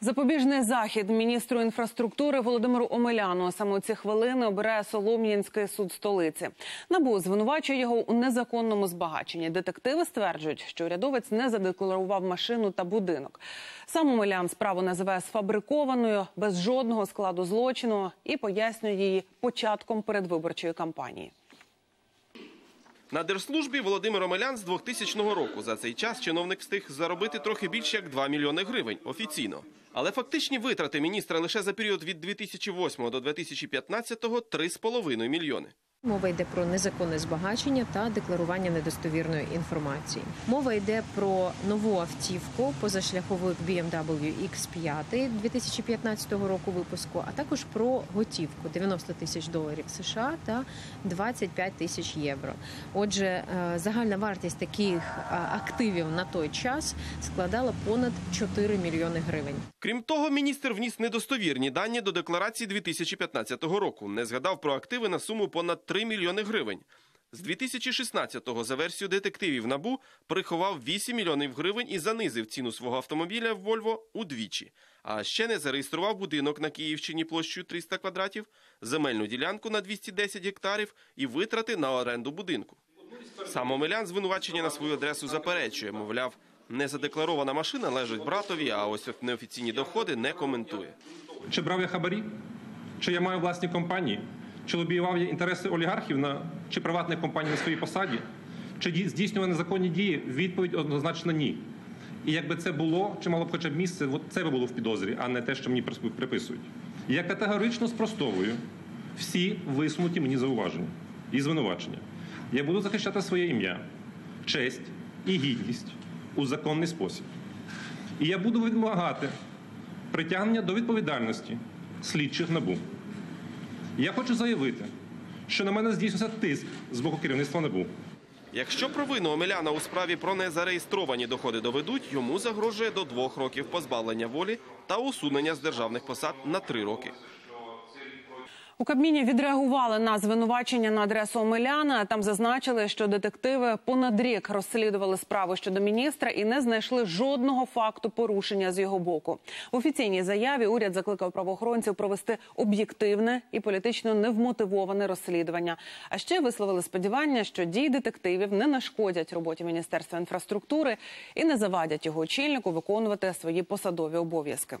Запобіжний захід міністру інфраструктури Володимиру Омеляну саме у ці хвилини обирає Солом'янський суд столиці. Набу звинувачує його у незаконному збагаченні. Детективи стверджують, що урядовець не задекларував машину та будинок. Сам Омелян справу називає сфабрикованою без жодного складу злочину і пояснює її початком передвиборчої кампанії. На держслужбі Володимир Омелян з 2000 року. За цей час чиновник встиг заробити трохи більше як 2 мільйони гривень офіційно. Але фактичні витрати міністра лише за період від 2008 до 2015 – 3,5 мільйони. Мова йде про незаконне збагачення та декларування недостовірної інформації. Мова йде про нову автівку позашляховик BMW X5 2015 року випуску, а також про готівку 90 тисяч доларів США та 25 тисяч євро. Отже, е, загальна вартість таких е, активів на той час складала понад 4 мільйони гривень. Крім того, міністр вніс недостовірні дані до декларації 2015 року. Не згадав про активи на суму понад 3 мільйони гривень. З 2016-го, за версією детективів НАБУ, приховав 8 мільйонів гривень і занизив ціну свого автомобіля в Вольво удвічі. А ще не зареєстрував будинок на Київщині площею 300 квадратів, земельну ділянку на 210 гектарів і витрати на оренду будинку. Сам Омелян звинувачення на свою адресу заперечує, мовляв, незадекларована машина лежить братові, а ось неофіційні доходи не коментує. Чи брав я хабарі? Чи я маю власні компанії? Чи лобіював інтереси олігархів на чи приватних компаній на своїй посаді? Чи ді- здійснював незаконні дії? Відповідь однозначно ні. І якби це було, чи мало б хоча б місце, це би було в підозрі, а не те, що мені приписують. Я категорично спростовую всі висунуті мені зауваження і звинувачення. Я буду захищати своє ім'я, честь і гідність у законний спосіб. І я буду вимагати притягнення до відповідальності слідчих набу. Я хочу заявити, що на мене здійснився тиск з боку керівництва НАБУ. Якщо провину Омеляна у справі про незареєстровані доходи доведуть, йому загрожує до двох років позбавлення волі та усунення з державних посад на три роки. У Кабміні відреагували на звинувачення на адресу Омеляна. Там зазначили, що детективи понад рік розслідували справу щодо міністра і не знайшли жодного факту порушення з його боку. В офіційній заяві уряд закликав правоохоронців провести об'єктивне і політично невмотивоване розслідування. А ще висловили сподівання, що дії детективів не нашкодять роботі міністерства інфраструктури і не завадять його очільнику виконувати свої посадові обов'язки.